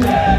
Yeah.